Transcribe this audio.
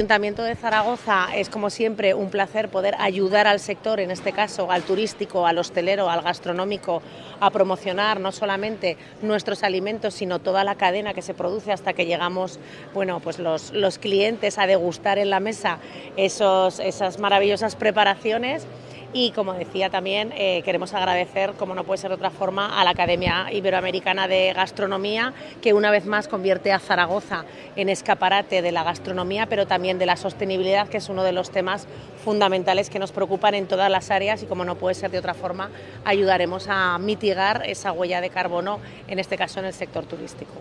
Ayuntamiento de Zaragoza es como siempre un placer poder ayudar al sector, en este caso al turístico, al hostelero, al gastronómico, a promocionar no solamente nuestros alimentos, sino toda la cadena que se produce hasta que llegamos, bueno, pues los, los clientes a degustar en la mesa esos, esas maravillosas preparaciones y como decía también, eh, queremos agradecer, como no puede ser de otra forma, a la Academia Iberoamericana de Gastronomía, que una vez más convierte a Zaragoza en escaparate de la gastronomía, pero también de la sostenibilidad, que es uno de los temas fundamentales que nos preocupan en todas las áreas y como no puede ser de otra forma, ayudaremos a mitigar esa huella de carbono, en este caso en el sector turístico.